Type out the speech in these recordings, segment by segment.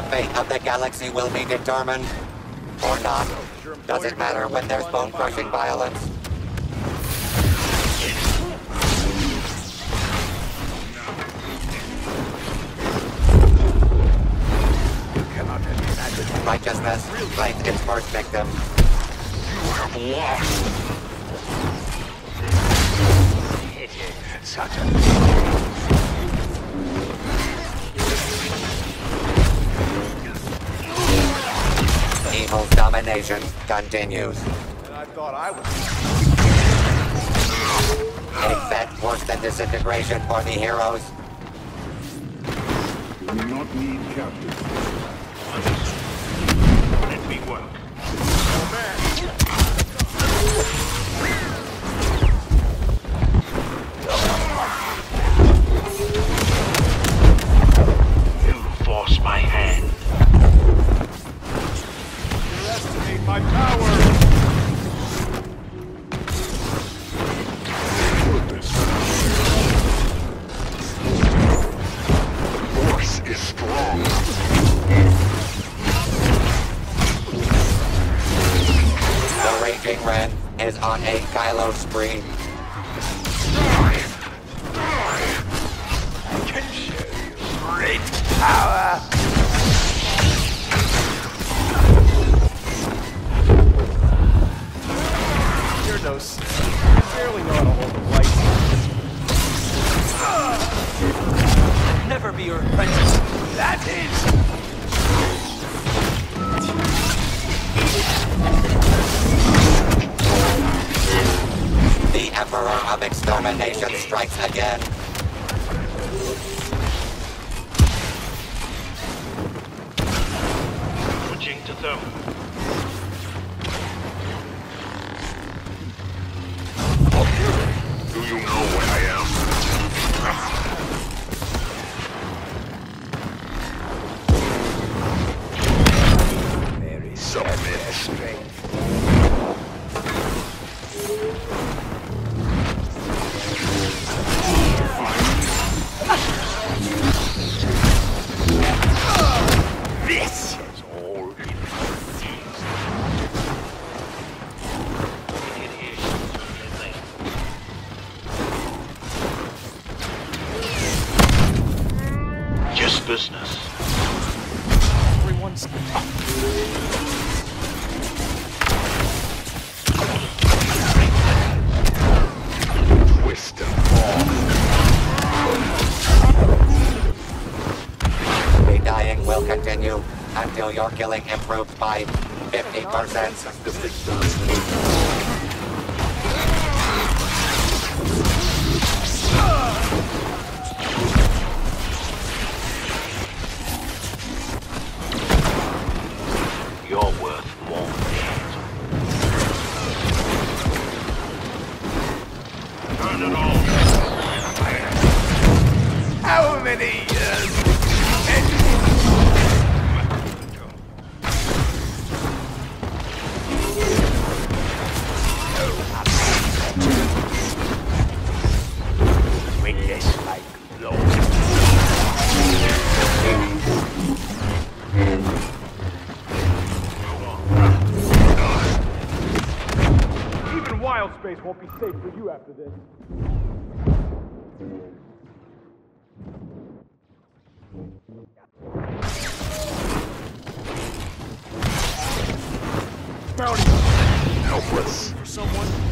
The fate of the galaxy will be determined. Or not. Doesn't matter when there's bone-crushing violence. Righteousness claims its first victim. You have lost! Such a... Evil's domination continues. And I thought I was. A fate worse than disintegration for the heroes. We do not need captives. Is strong. The Raging Ren is on a Kylo spree. Emperor of Extermination strikes again. Switching to thermal. Do you know where I am? Very submit strength. Everyone's. Twist and fall. The dying will continue until your killing improves by 50%. Many wild space won't be safe for you after this. Bounty Helpless. for someone.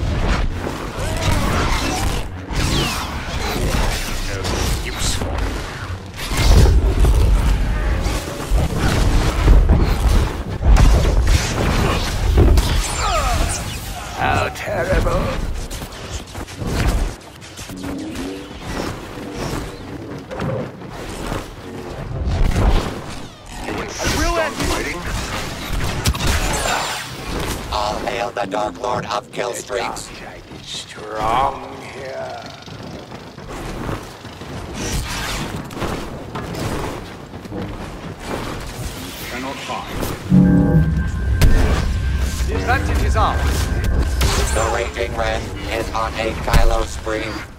Terrible. All the Dark Lord of Kill The Streaks. dark side is strong here. Cannot hide. The advantage is ours. The Raging Ren is on a Kylo spree.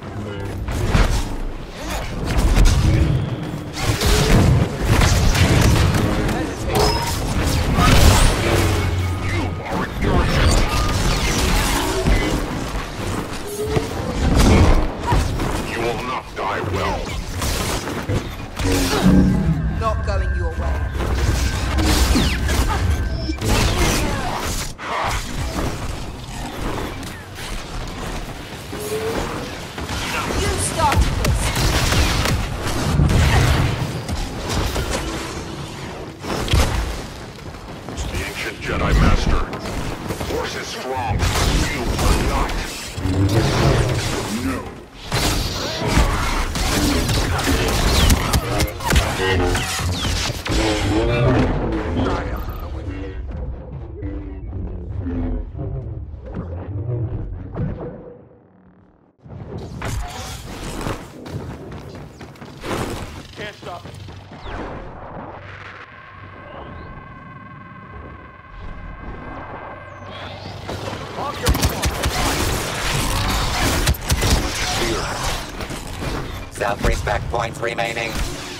Self-respect points remaining.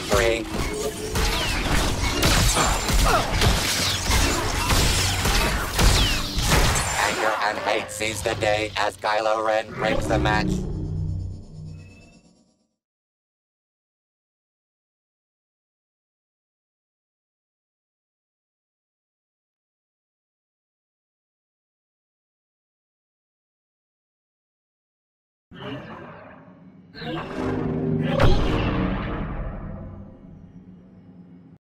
Three. Anger and hate seize the day as Kylo Ren breaks the match. Yeah.